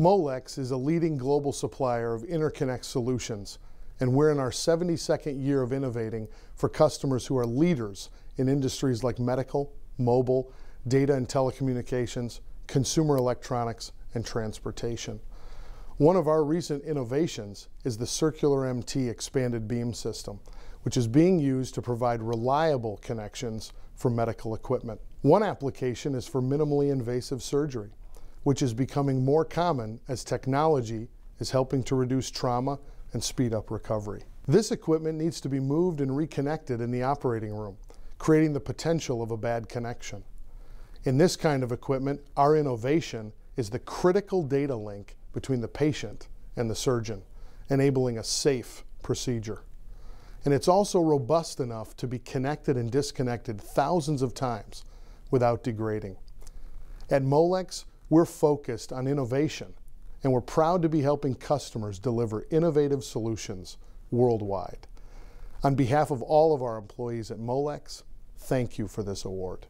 Molex is a leading global supplier of interconnect solutions, and we're in our 72nd year of innovating for customers who are leaders in industries like medical, mobile, data and telecommunications, consumer electronics, and transportation. One of our recent innovations is the Circular MT expanded beam system, which is being used to provide reliable connections for medical equipment. One application is for minimally invasive surgery, which is becoming more common as technology is helping to reduce trauma and speed up recovery. This equipment needs to be moved and reconnected in the operating room, creating the potential of a bad connection. In this kind of equipment, our innovation is the critical data link between the patient and the surgeon, enabling a safe procedure. And it's also robust enough to be connected and disconnected thousands of times without degrading. At Molex, we're focused on innovation, and we're proud to be helping customers deliver innovative solutions worldwide. On behalf of all of our employees at Molex, thank you for this award.